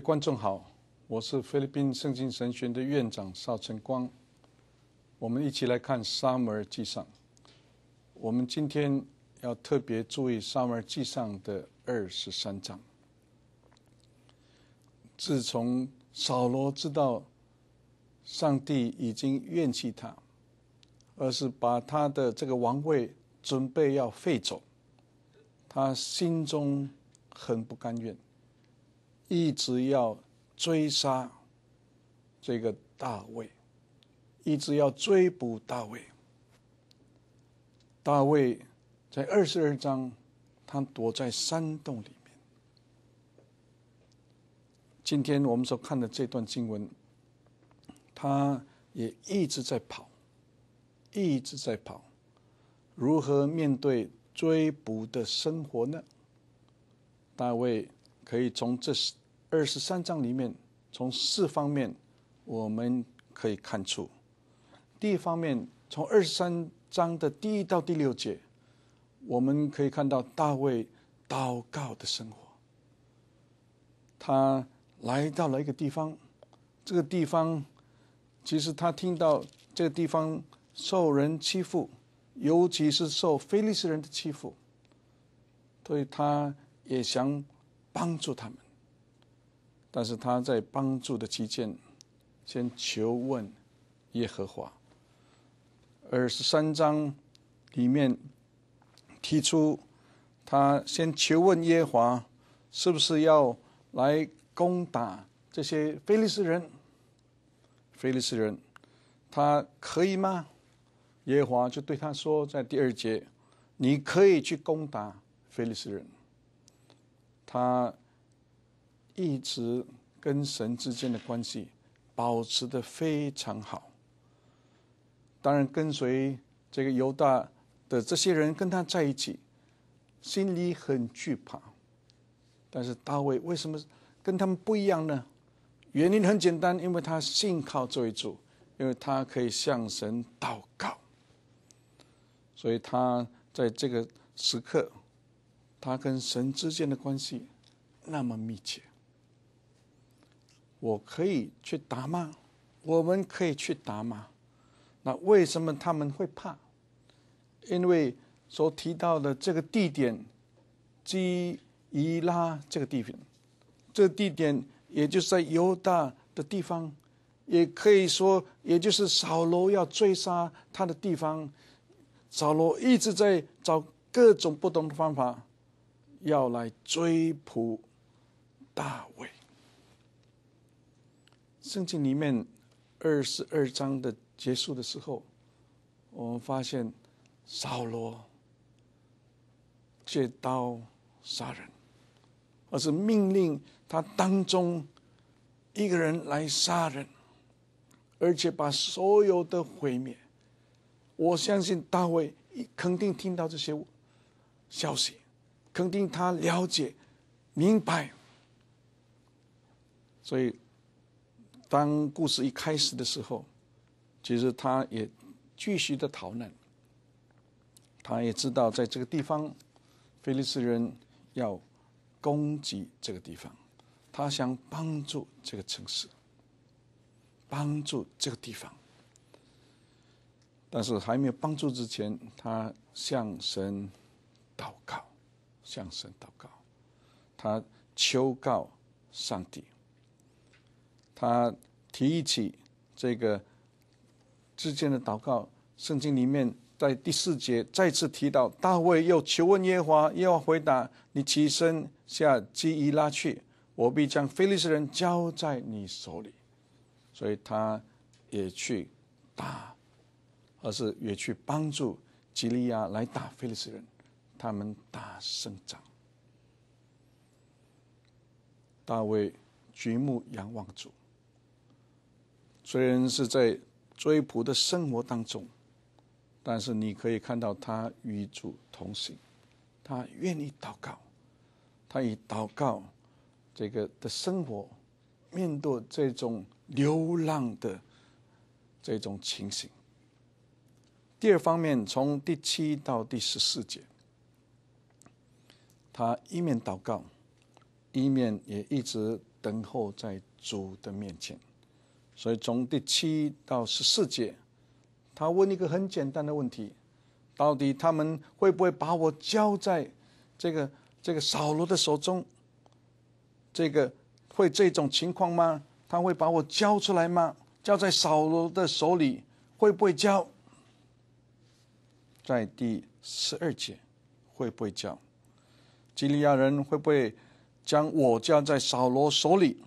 观众好，我是菲律宾圣经神学的院长邵晨光。我们一起来看《沙摩尔记上》。我们今天要特别注意《沙摩尔记上》的二十三章。自从扫罗知道上帝已经怨弃他，而是把他的这个王位准备要废走，他心中很不甘愿。一直要追杀这个大卫，一直要追捕大卫。大卫在二十二章，他躲在山洞里面。今天我们所看的这段经文，他也一直在跑，一直在跑。如何面对追捕的生活呢？大卫可以从这二十三章里面，从四方面我们可以看出。第一方面，从二十三章的第一到第六节，我们可以看到大卫祷告的生活。他来到了一个地方，这个地方其实他听到这个地方受人欺负，尤其是受非利士人的欺负，所以他也想帮助他们。但是他在帮助的期间，先求问耶和华。二十三章里面提出，他先求问耶和华，是不是要来攻打这些非利士人？非利士人，他可以吗？耶和华就对他说，在第二节，你可以去攻打非利士人。他。一直跟神之间的关系保持的非常好。当然，跟随这个犹大的这些人跟他在一起，心里很惧怕。但是大卫为什么跟他们不一样呢？原因很简单，因为他信靠这一主，因为他可以向神祷告，所以他在这个时刻，他跟神之间的关系那么密切。我可以去打吗？我们可以去打吗？那为什么他们会怕？因为所提到的这个地点，基伊拉这个地方，这个地点也就是在犹大的地方，也可以说，也就是扫罗要追杀他的地方。扫罗一直在找各种不同的方法，要来追捕大卫。圣经里面二十二章的结束的时候，我们发现扫罗借刀杀人，而是命令他当中一个人来杀人，而且把所有的毁灭。我相信大卫肯定听到这些消息，肯定他了解明白，所以。当故事一开始的时候，其实他也继续的逃难。他也知道在这个地方，菲利斯人要攻击这个地方，他想帮助这个城市，帮助这个地方。但是还没有帮助之前，他向神祷告，向神祷告，他求告上帝。他提起这个之间的祷告，圣经里面在第四节再次提到，大卫又求问耶和华，耶和华回答：“你起身下基伊拉去，我必将非利士人交在你手里。”所以他也去打，而是也去帮助基利亚来打非利士人，他们打胜仗。大卫举目仰望主。虽然是在追捕的生活当中，但是你可以看到他与主同行，他愿意祷告，他以祷告这个的生活面对这种流浪的这种情形。第二方面，从第七到第十四节，他一面祷告，一面也一直等候在主的面前。所以从第七到十四节，他问一个很简单的问题：到底他们会不会把我交在这个这个扫罗的手中？这个会这种情况吗？他会把我交出来吗？交在扫罗的手里会不会交？在第十二节会不会交？基利亚人会不会将我交在扫罗手里？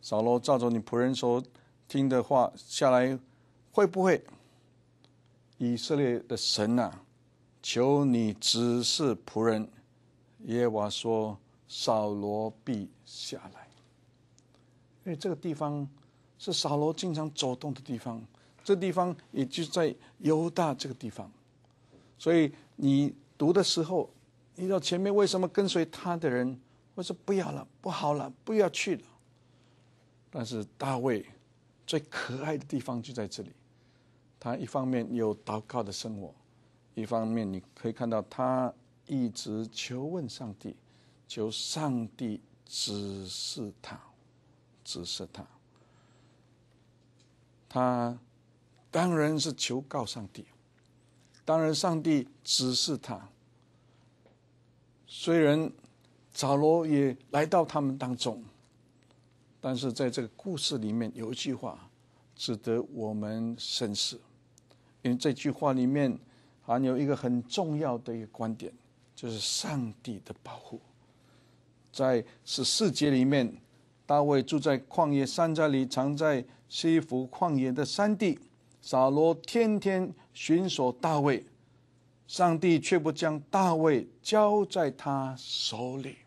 扫罗照着你仆人所听的话下来，会不会？以色列的神呐，求你指示仆人。耶和华说：“扫罗必下来。”因为这个地方是扫罗经常走动的地方，这地方也就在犹大这个地方，所以你读的时候，你知道前面为什么跟随他的人会说不要了，不好了，不要去了。但是大卫最可爱的地方就在这里，他一方面有祷告的生活，一方面你可以看到他一直求问上帝，求上帝指示他，指示他。他当然是求告上帝，当然上帝指示他。虽然扫罗也来到他们当中。但是在这个故事里面有一句话值得我们深思，因为这句话里面含有一个很重要的一个观点，就是上帝的保护。在十四节里面，大卫住在旷野山寨里，藏在西弗旷野的山地。扫罗天天寻索大卫，上帝却不将大卫交在他手里。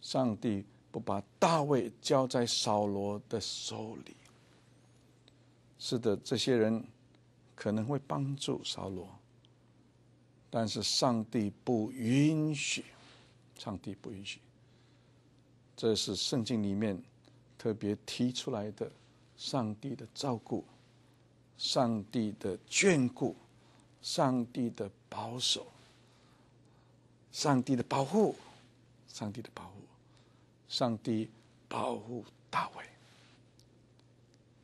上帝。不把大卫交在扫罗的手里。是的，这些人可能会帮助扫罗，但是上帝不允许，上帝不允许。这是圣经里面特别提出来的，上帝的照顾，上帝的眷顾，上帝的保守，上帝的保护，上帝的保护。上帝保护大卫，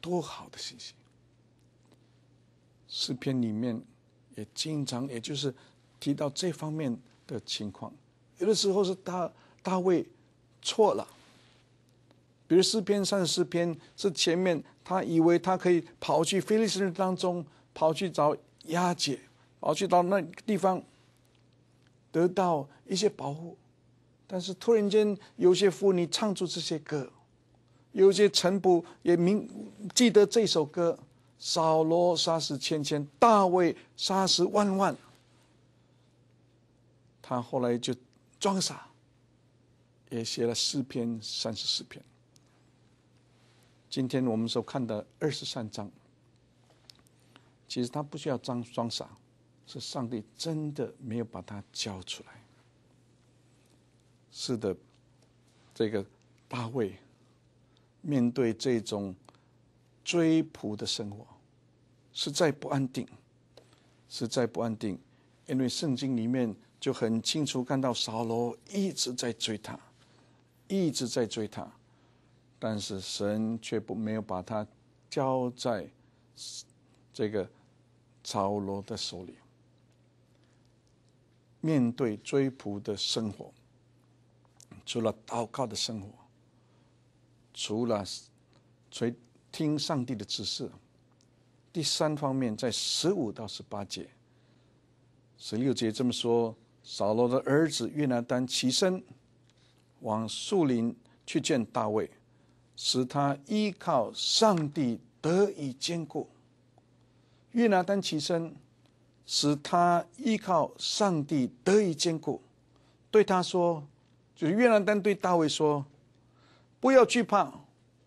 多好的信息！诗篇里面也经常，也就是提到这方面的情况。有的时候是大大卫错了，比如诗篇三十四篇是前面他以为他可以跑去菲利斯人当中，跑去找押解，跑去到那个地方得到一些保护。但是突然间，有些妇女唱出这些歌，有些臣仆也明记得这首歌：扫罗杀死千千，大卫杀死万万。他后来就装傻，也写了诗篇三十四篇。今天我们所看的二十三章，其实他不需要装装傻，是上帝真的没有把他交出来。是的，这个大卫面对这种追捕的生活，实在不安定，实在不安定。因为圣经里面就很清楚看到扫罗一直在追他，一直在追他，但是神却不没有把他交在这个扫罗的手里。面对追捕的生活。除了祷告的生活，除了垂听上帝的指示，第三方面在十五到十八节、十六节这么说：扫罗的儿子约拿丹起身，往树林去见大卫，使他依靠上帝得以坚固。约拿丹起身，使他依靠上帝得以坚固，对他说。就是约拿丹对大卫说：“不要惧怕，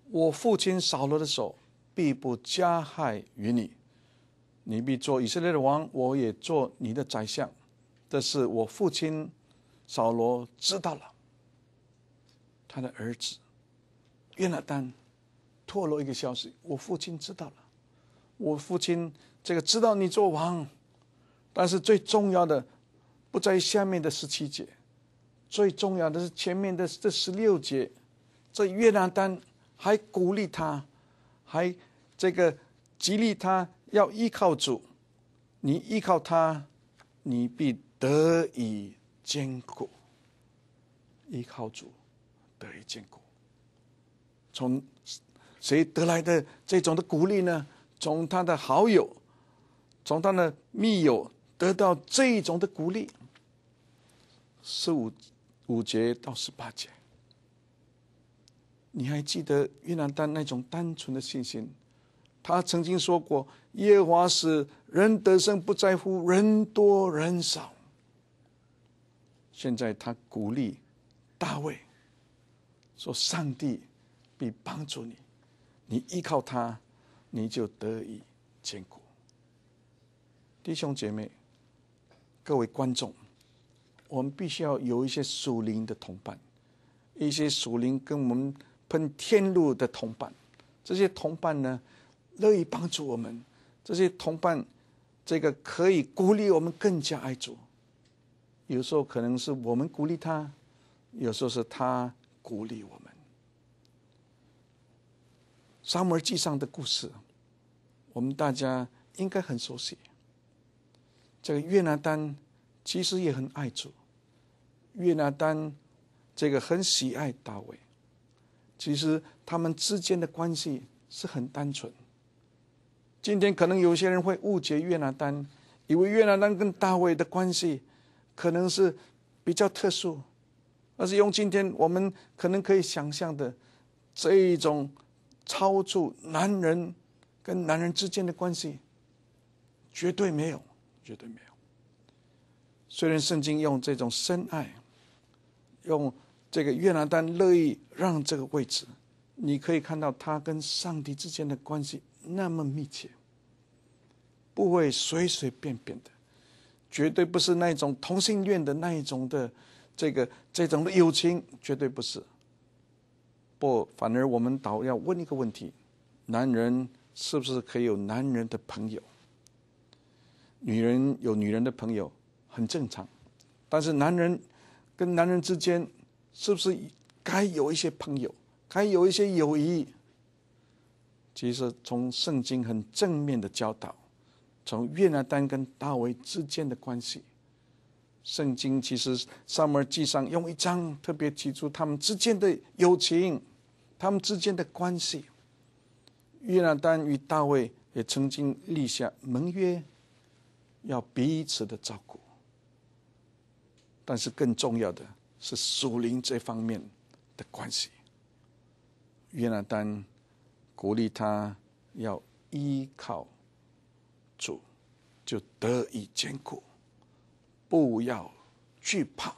我父亲扫罗的手必不加害于你，你必做以色列的王，我也做你的宰相。这是我父亲扫罗知道了，他的儿子约拿丹透露一个消息：我父亲知道了，我父亲这个知道你做王，但是最重要的不在下面的十七节。”最重要的是前面的这十六节，这约拿丹还鼓励他，还这个激励他要依靠主。你依靠他，你必得以坚固。依靠主，得以坚固。从谁得来的这种的鼓励呢？从他的好友，从他的密友得到这种的鼓励。十五五节到十八节，你还记得约拿丹那种单纯的信心？他曾经说过：“耶和华是人得胜，不在乎人多人少。”现在他鼓励。大卫说：“上帝必帮助你，你依靠他，你就得以坚固。”弟兄姐妹，各位观众，我们必须要有一些属灵的同伴，一些属灵跟我们喷天路的同伴。这些同伴呢，乐意帮助我们。这些同伴，这个可以鼓励我们更加爱主。有时候可能是我们鼓励他。有时候是他鼓励我们。沙摩尔记上的故事，我们大家应该很熟悉。这个约拿丹其实也很爱主，约拿丹这个很喜爱大卫。其实他们之间的关系是很单纯。今天可能有些人会误解约拿丹，以为约拿丹跟大卫的关系可能是比较特殊。而是用今天我们可能可以想象的这一种超出男人跟男人之间的关系，绝对没有，绝对没有。虽然圣经用这种深爱，用这个约拿丹乐意让这个位置，你可以看到他跟上帝之间的关系那么密切，不会随随便便的，绝对不是那种同性恋的那一种的。这个这种的友情绝对不是，不，反而我们倒要问一个问题：男人是不是可以有男人的朋友？女人有女人的朋友很正常，但是男人跟男人之间是不是该有一些朋友，该有一些友谊？其实从圣经很正面的教导，从约拿丹跟大卫之间的关系。圣经其实上面记上用一章特别提出他们之间的友情，他们之间的关系。约拿丹与大卫也曾经立下盟约，要彼此的照顾。但是更重要的是属灵这方面的关系。约拿丹鼓励他要依靠主，就得以坚固。不要惧怕，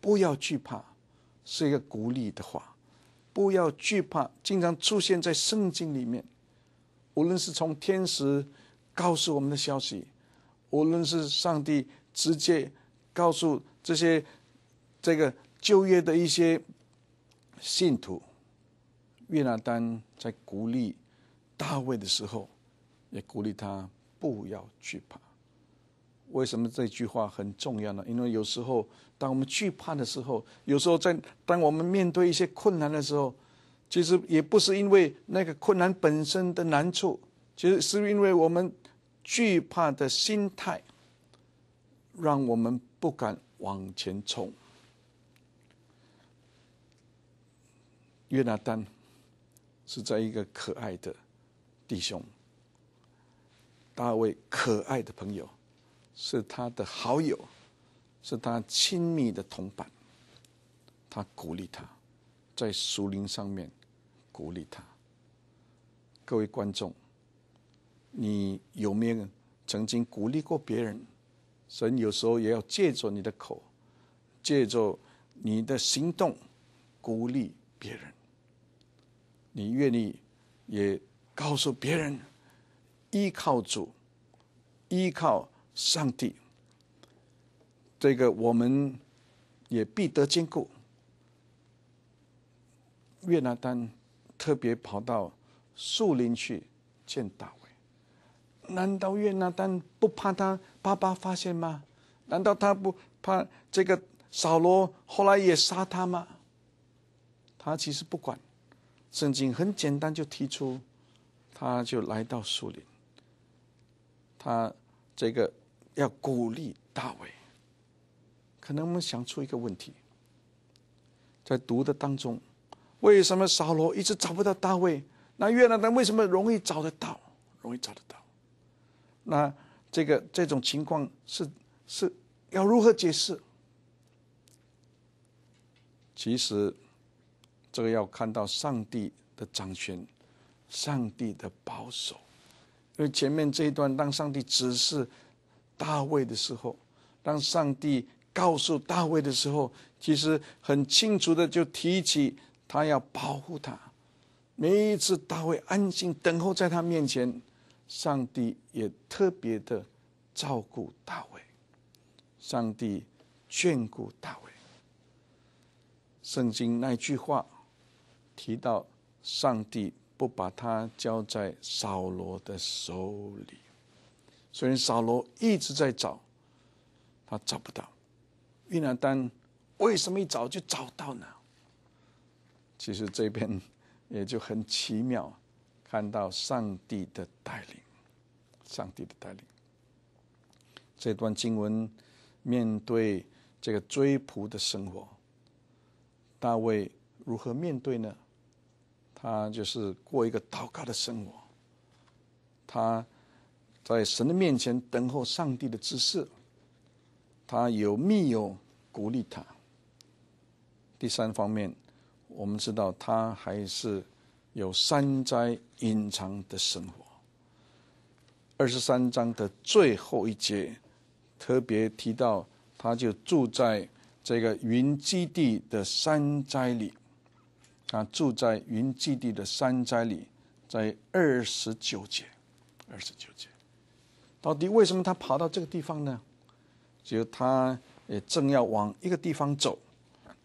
不要惧怕，是一个鼓励的话。不要惧怕，经常出现在圣经里面。无论是从天使告诉我们的消息，无论是上帝直接告诉这些这个就业的一些信徒，约拿丹在鼓励大卫的时候，也鼓励他不要惧怕。为什么这句话很重要呢？因为有时候，当我们惧怕的时候，有时候在当我们面对一些困难的时候，其实也不是因为那个困难本身的难处，其实是因为我们惧怕的心态，让我们不敢往前冲。约拿丹是在一个可爱的弟兄，大卫可爱的朋友。是他的好友，是他亲密的同伴。他鼓励他，在树林上面鼓励他。各位观众，你有没有曾经鼓励过别人？神有时候也要借着你的口，借着你的行动鼓励别人。你愿意也告诉别人，依靠主，依靠。上帝，这个我们也必得坚固。约拿丹特别跑到树林去见大，难道约拿丹不怕他爸爸发现吗？难道他不怕这个扫罗后来也杀他吗？他其实不管，圣经很简单就提出，他就来到树林，他这个要鼓励大卫。可能我们想出一个问题，在读的当中，为什么扫罗一直找不到大卫？那约拿单为什么容易找得到？容易找得到？那这个这种情况是是要如何解释？其实，这个要看到上帝的掌权，上帝的保守。因为前面这一段，当上帝指示大卫的时候，当上帝告诉大卫的时候，其实很清楚的就提起他要保护他。每一次大卫安静等候在他面前，上帝也特别的照顾大卫，上帝眷顾大卫。圣经那句话提到，上帝不把他交在扫罗的手里，所以扫罗一直在找，他找不到。约拿丹为什么一找就找到呢？其实这边也就很奇妙，看到上帝的带领，上帝的带领。这段经文面对这个追捕的生活。大卫如何面对呢？他就是过一个祷告的生活，他在神的面前等候上帝的指示，他有密友鼓励他。第三方面，我们知道他还是有山寨隐藏的生活。二十三章的最后一节特别提到，他就住在。这个云基地的山寨里，啊，住在云基地的山寨里，在二十九节，二十九节，到底为什么他跑到这个地方呢？就他也正要往一个地方走，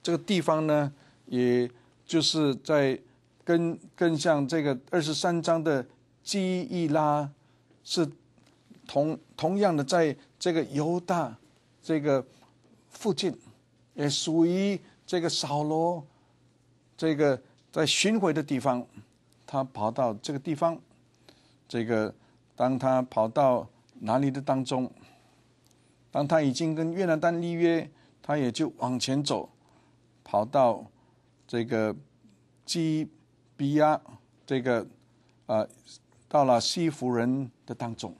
这个地方呢，也就是在跟跟像这个二十三章的基伊拉是同同样的，在这个犹大这个附近。也属于这个扫罗，这个在巡回的地方，他跑到这个地方，这个当他跑到哪里的当中，当他已经跟越南丹立约，他也就往前走，跑到这个基比亚，这个啊，到了西弗人的当中，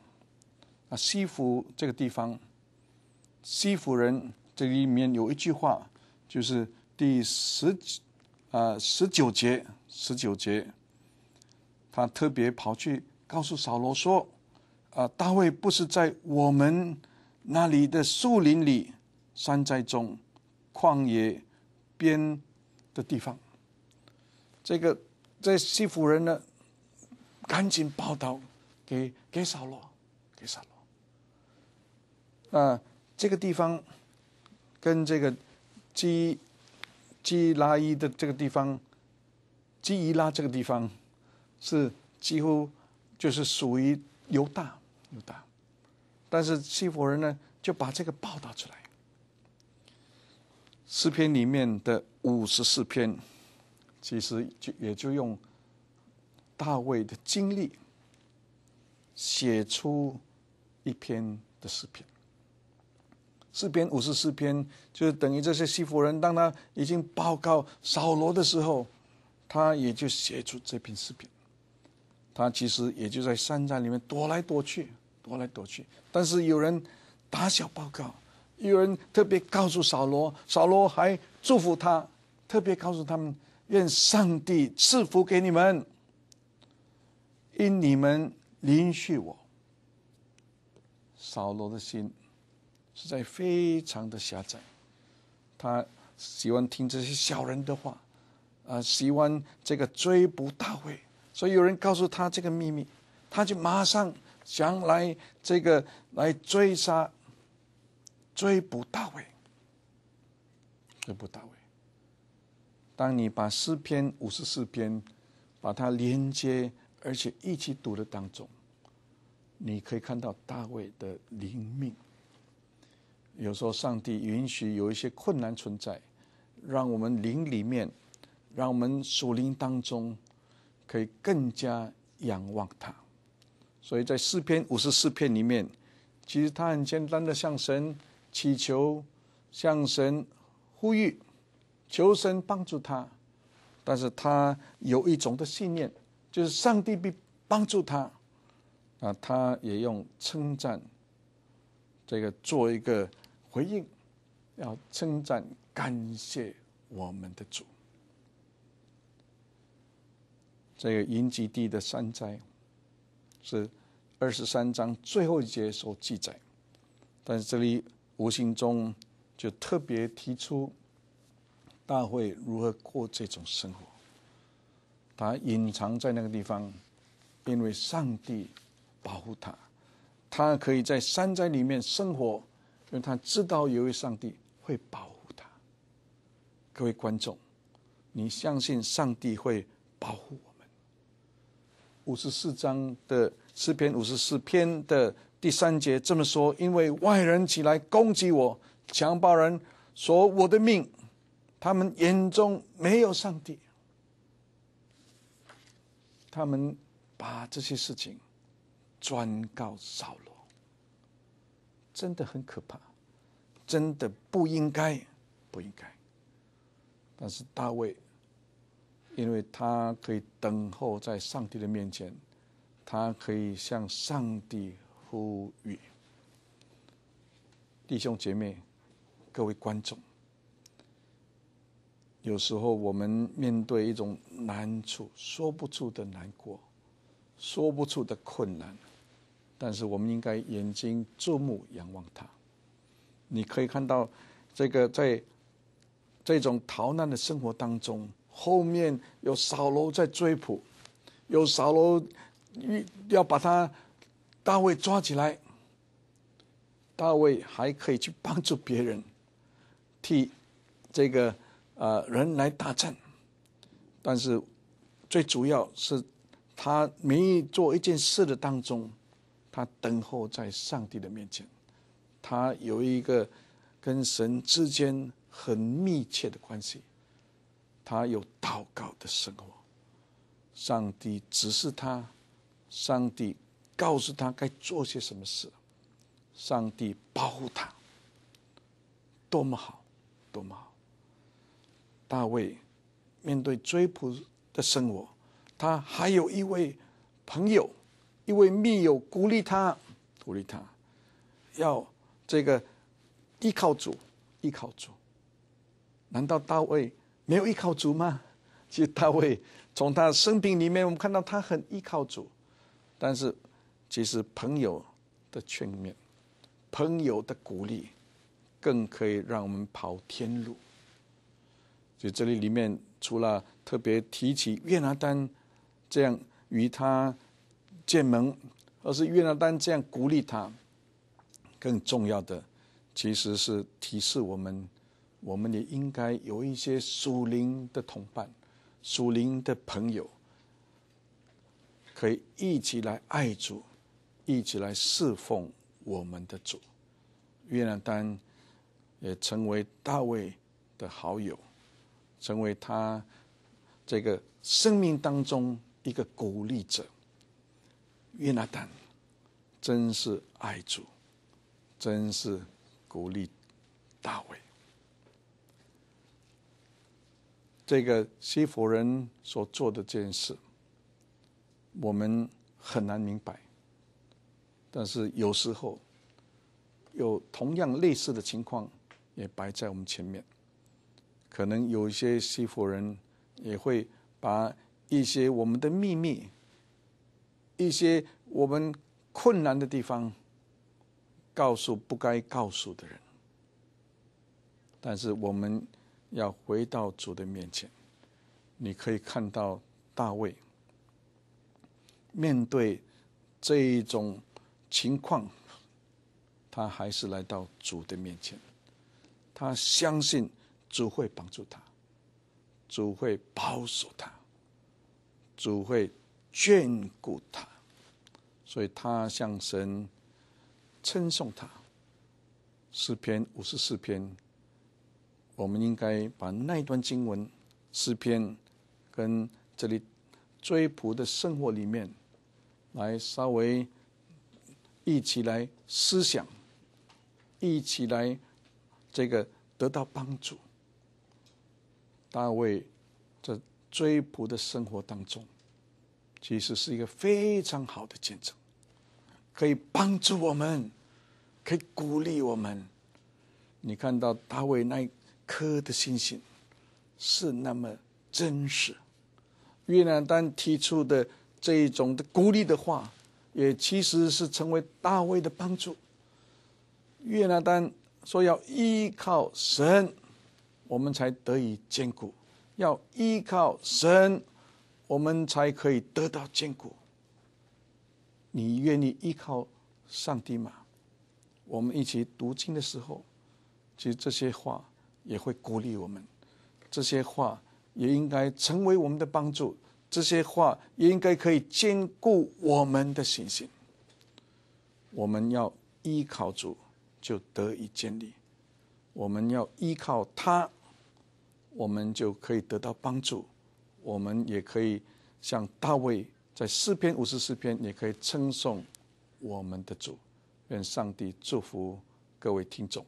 啊，西弗这个地方，西弗人。这里面有一句话，就是第十啊十九节，十九节，他特别跑去告诉扫罗说：“啊，大卫不是在我们那里的树林里、山寨中、旷野边的地方。”这个这西弗人呢，赶紧报道给给扫罗，给扫罗。啊，这个地方。跟这个基基拉伊的这个地方，基伊拉这个地方是几乎就是属于犹大犹大，但是西弗人呢就把这个报道出来。诗篇里面的五十四篇，其实就也就用大卫的经历写出一篇的诗篇。四篇五十四篇，就是等于这些西弗人，当他已经报告扫罗的时候，他也就写出这篇诗篇。他其实也就在山寨里面躲来躲去，躲来躲去。但是有人打小报告，有人特别告诉扫罗，扫罗还祝福他，特别告诉他们：愿上帝赐福给你们，因你们允许我。扫罗的心。实在非常的狭窄，他喜欢听这些小人的话，啊，喜欢这个追捕大卫，所以有人告诉他这个秘密，他就马上想来这个来追杀、追捕大卫，追捕大卫。当你把诗篇五十四篇把它连接，而且一起读的当中，你可以看到大卫的灵命。有时候上帝允许有一些困难存在，让我们灵里面，让我们属灵当中，可以更加仰望他。所以在诗篇五十四篇里面，其实他很简单的向神祈求，向神呼吁，求神帮助他。但是他有一种的信念，就是上帝必帮助他。啊，他也用称赞这个做一个回应，要称赞感谢我们的主。这个隐基地的山灾是二十三章最后一节所记载，但是这里无形中就特别提出大会如何过这种生活，他隐藏在那个地方，因为上帝。保护他，他可以在山寨里面生活，因为他知道有一位上帝会保护他。各位观众，你相信上帝会保护我们？五十四章的诗篇五十四篇的第三节这么说：因为外人起来攻击我，强暴人说我的命，他们眼中没有上帝，他们把这些事情。转告扫罗，真的很可怕，真的不应该，不应该。但是大卫，因为他可以等候在上帝的面前，他可以向上帝呼吁。弟兄姐妹，各位观众，有时候我们面对一种难处，说不出的难过，说不出的困难。但是我们应该眼睛注目仰望他。你可以看到，这个在这种逃难的生活当中，后面有扫罗在追捕，有扫罗要把他大卫抓起来。大卫还可以去帮助别人，替这个呃人来大战。但是最主要是他每做一件事的当中。他等候在上帝的面前，他有一个跟神之间很密切的关系，他有祷告的生活，上帝指示他，上帝告诉他该做些什么事，上帝保护他，多么好，多么好！大卫面对追捕的生活，他还有一位朋友。一位密友鼓励他，鼓励他，要这个依靠主，依靠主。难道大卫没有依靠主吗？其实大卫从他生平里面，我们看到他很依靠主，但是其实朋友的劝勉、朋友的鼓励，更可以让我们跑天路。这里里面，除了特别提起约拿丹这样与他。建盟，而是约拿丹这样鼓励他。更重要的，其实是提示我们，我们也应该有一些属灵的同伴、属灵的朋友，可以一起来爱主，一起来侍奉我们的主。约拿丹也成为大卫的好友，成为他这个生命当中一个鼓励者。约拿丹真是爱主，真是鼓励大卫。这个西弗人所做的这件事，我们很难明白。但是有时候，有同样类似的情况也摆在我们前面。可能有一些西服人也会把一些我们的秘密。一些我们困难的地方，告诉不该告诉的人。但是我们要回到主的面前，你可以看到大卫面对这一种情况，他还是来到主的面前，他相信主会帮助他，主会保守他，主会。眷顾他，所以他向神称颂他，诗篇五十四篇，我们应该把那一段经文诗篇跟这里追仆的生活里面，来稍微一起来思想，一起来这个得到帮助。大卫在追捕的生活当中，其实是一个非常好的见证，可以帮助我们，可以鼓励我们。你看到大卫那一颗的心心是那么真实，约拿丹提出的这一种的鼓励的话，也其实是成为大卫的帮助。约拿丹说要依靠神。我们才得以坚固，要依靠神，我们才可以得到坚固。你愿意依靠上帝吗？我们一起读经的时候，其实这些话也会鼓励我们，这些话也应该成为我们的帮助，这些话也应该可以兼顾我们的信心。我们要依靠主，就得以建立。我们要依靠他，我们就可以得到帮助。我们也可以像大卫在四篇五十四篇，也可以称颂我们的主。愿上帝祝福各位听众。